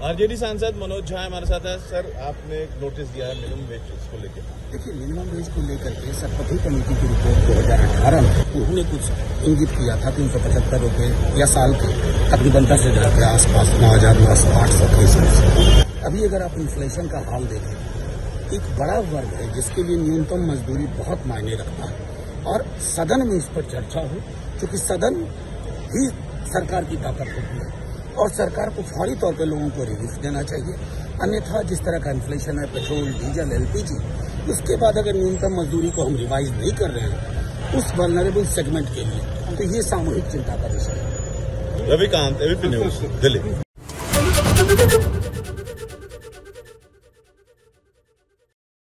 RJD सांसद मनोज झा हमारे साथ है। सर, आपने एक नोटिस दिया है मिनिमम वेज को लेकर देखिए मिनिमम वेज को लेकर के सरपति कमेटी की रिपोर्ट दो हज़ार अठारह में उन्होंने कुछ इंगित किया था तीन सौ पचहत्तर रुपये या साल के तकरीबन दस हज़ार के आसपास, नौ हज़ार नौ सौ, आठ सौ के हिसाब से। अभी अगर आप इन्फ्लेशन का हाल देखें, एक बड़ा वर्ग है जिसके लिए न्यूनतम मजदूरी बहुत मायने रखता है। और सदन में इस पर चर्चा हो क्योंकि सदन ही सरकार की ताकत होती है। और सरकार को फौरी तौर पर लोगों को रिलीफ देना चाहिए। अन्यथा जिस तरह का इन्फ्लेशन है पेट्रोल डीजल एलपीजी उसके बाद अगर न्यूनतम मजदूरी को हम रिवाइज नहीं कर रहे हैं, उस वनरेबल सेगमेंट के लिए तो ये सामूहिक चिंता का विषय है। रविकांत न्यूज़ दिल्ली।